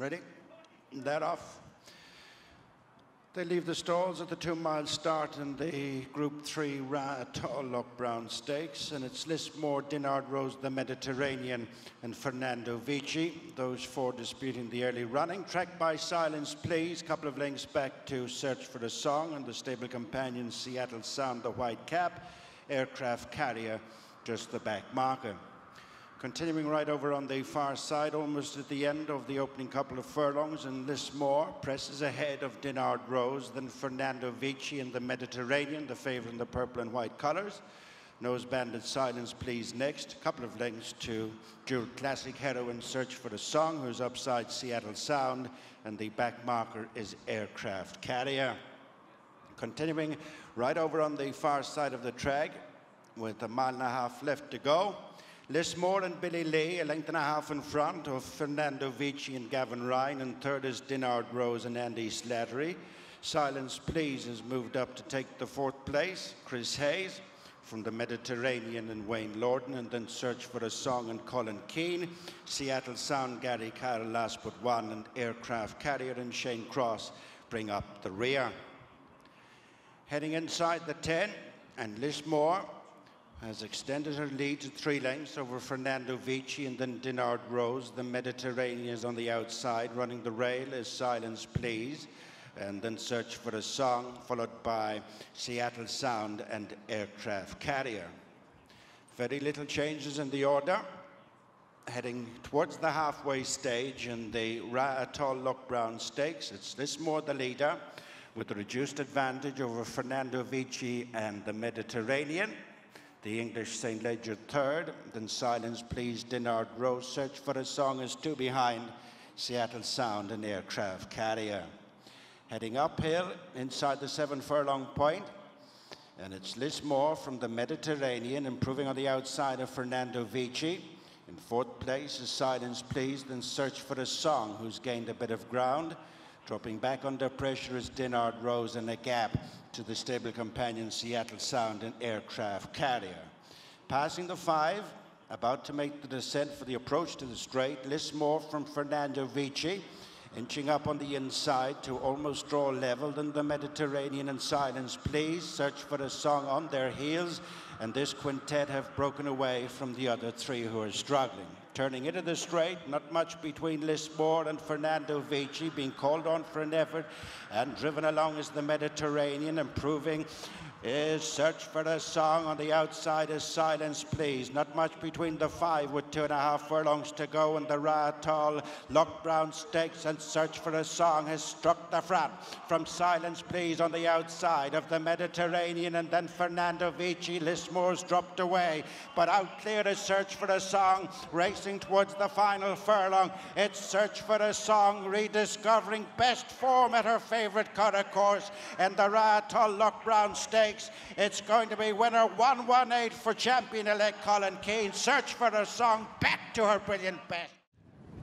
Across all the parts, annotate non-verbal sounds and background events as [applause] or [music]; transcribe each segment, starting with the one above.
Ready? They're off. They leave the stalls at the two mile start in the Group 3 Ra Tall Loch Brown Stakes, and it's Lismore, Dinard Rose, the Mediterranean, and Fernando Vichi. Those four disputing the early running. Tracked by Silence Please, couple of lengths back to Search for the Song, and the stable companion Seattle Sound, the white cap, aircraft carrier, just the back marker. Continuing right over on the far side, almost at the end of the opening couple of furlongs, and Lismore presses ahead of Dinard Rose, then Fernando Vichi in the Mediterranean, the favourite in the purple and white colours. Nose Banded Silence Please next. A couple of lengths to Dual Classic Heroine Search for the Song, who's upside Seattle Sound, and the back marker is Aircraft Carrier. Continuing right over on the far side of the track, with a mile and a half left to go. Lismore and Billy Lee, a length and a half in front of Fernando Vichi and Gavin Ryan, and third is Dinard Rose and Andy Slattery. Silence Please has moved up to take the fourth place. Chris Hayes from the Mediterranean and Wayne Lordan, and then Search for a Song and Colin Keane. Seattle Sound, Gary Kyle, last but one, and Aircraft Carrier and Shane Crosse bring up the rear. Heading inside the 10, and Lismore has extended her lead to three lengths over Fernando Vichi and then Dinard Rose. The Mediterranean is on the outside. Running the rail is Silence Please. And then Search for a Song, followed by Seattle Sound and Aircraft Carrier. Very little changes in the order. Heading towards the halfway stage in the Raa Atoll Loughbrown Stakes. It's Lismore the leader with a reduced advantage over Fernando Vichi and the Mediterranean the English St. Leger third, then Silence Please Dinard Rose, Search for a Song is two behind, Seattle Sound and Aircraft Carrier. Heading uphill inside the seven furlong point, and it's Lismore from the Mediterranean, improving on the outside of Fernando Vichi. In fourth place is Silence Please, then Search for a Song, who's gained a bit of ground. Dropping back under pressure as Dinard Rose in a gap to the stable companion Seattle Sound and Aircraft Carrier. Passing the five, about to make the descent for the approach to the straight, Lismore from Fernando Vichi, inching up on the inside to almost draw level. Then the Mediterranean and Silence Please search for a song on their heels, and this quintet have broken away from the other three who are struggling. Turning into the straight, not much between Lismore and Fernando Vichi, being called on for an effort and driven along as the Mediterranean, improving is Search for a Song. On the outside is Silence Please. Not much between the five with two and a half furlongs to go. And the Ra Atoll Loch Brown Stakes and Search for a Song has struck the front. From Silence Please on the outside of the Mediterranean. And then Fernando Vichi. Lismore's dropped away. But out clear is Search for a Song. Racing towards the final furlong. It's Search for a Song rediscovering best form at her favourite cut course. And the Raa Atoll Loughbrown Stakes stakes. It's going to be winner 118 for champion elect Colin Keane. Search for a song back to her brilliant best.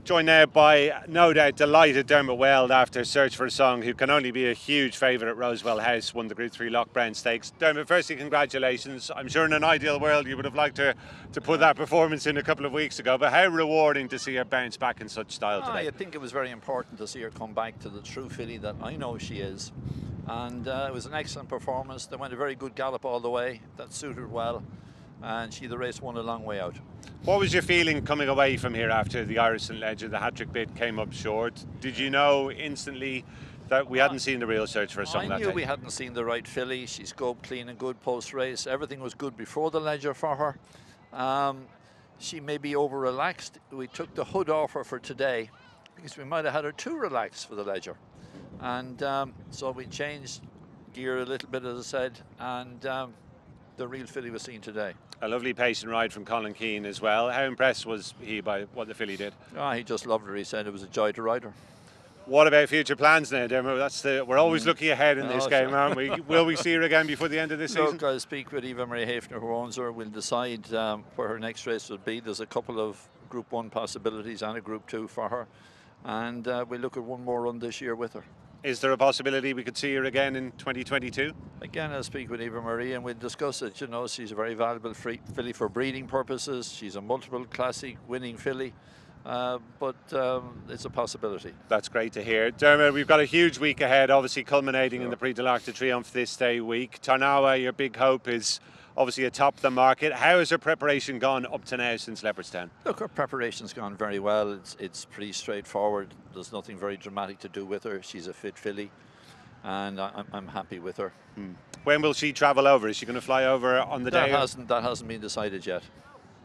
Joined now by no doubt delighted Dermot Weld after Search for a Song, who can only be a huge favourite at Rosewell House, won the Group 3 Loughbrown Stakes. Dermot, firstly, congratulations. I'm sure in an ideal world you would have liked to, to put that performance in a couple of weeks ago, but how rewarding to see her bounce back in such style ah, today. I think it was very important to see her come back to the true filly that I know she is and uh, it was an excellent performance. They went a very good gallop all the way. That suited well, and she the race won a long way out. What was your feeling coming away from here after the Irish and Leger, The hat-trick bid came up short. Did you know instantly that we hadn't seen the real search for a song I that knew day? we hadn't seen the right filly. She scoped clean and good post race. Everything was good before the Leger for her. Um, she may be over relaxed. We took the hood off her for today because we might have had her too relaxed for the Leger. And um, so we changed gear a little bit, as I said, and um, the real filly was seen today. A lovely patient ride from Colin Keane as well. How impressed was he by what the filly did? Oh, he just loved her. He said it was a joy to ride her. What about future plans now, Dermot? That's the we're always Mm. looking ahead in this Oh, game, aren't we? [laughs] Will we see her again before the end of this Look, season? I'll speak with Eva Marie Haefner, who owns her. We'll decide um, where her next race will be. There's a couple of Group 1 possibilities and a Group 2 for her. And uh, we'll look at one more run this year with her. Is there a possibility we could see her again in 2022? Again, I'll speak with Eva Marie and we'll discuss it. You know, she's a very valuable free filly for breeding purposes. She's a multiple classic winning filly. uh, but um, it's a possibility. That's great to hear. Dermot, we've got a huge week ahead, obviously culminating in the Prix de l'Arc de Triomphe this day week. Tarnawa, your big hope is obviously atop the market. How has her preparation gone up to now since Leopardstown? Look, her preparation's gone very well. It's it's pretty straightforward. There's nothing very dramatic to do with her. She's a fit filly, and I, I'm, I'm happy with her. Hmm. When will she travel over? Is she going to fly over on the That day? hasn't that hasn't been decided yet.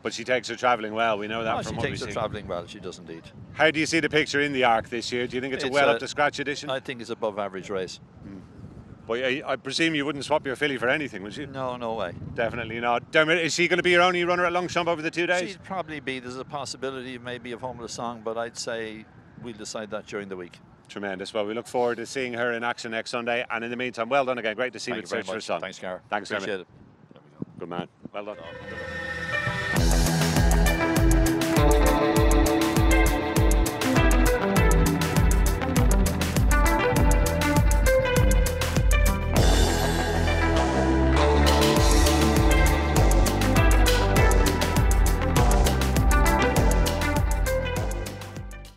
But she takes her travelling well. We know that Oh, from she what takes we've her travelling well. She does indeed. How do you see the picture in the Arc this year? Do you think it's, a well a- up to scratch edition? I think it's above average race. Hmm. But I, I presume you wouldn't swap your filly for anything, would you? No, no way. Definitely not. Dermot, is she going to be your only runner at Longchamp over the two days? She'd probably be. There's a possibility maybe of Homeless Song, but I'd say we'll decide that during the week. Tremendous. Well, we look forward to seeing her in action next Sunday. And in the meantime, well done again. Great to see you Thank you very Search for a much. Song. Thanks, Cara. Thanks, Dermot. Appreciate it. Good man. Well done.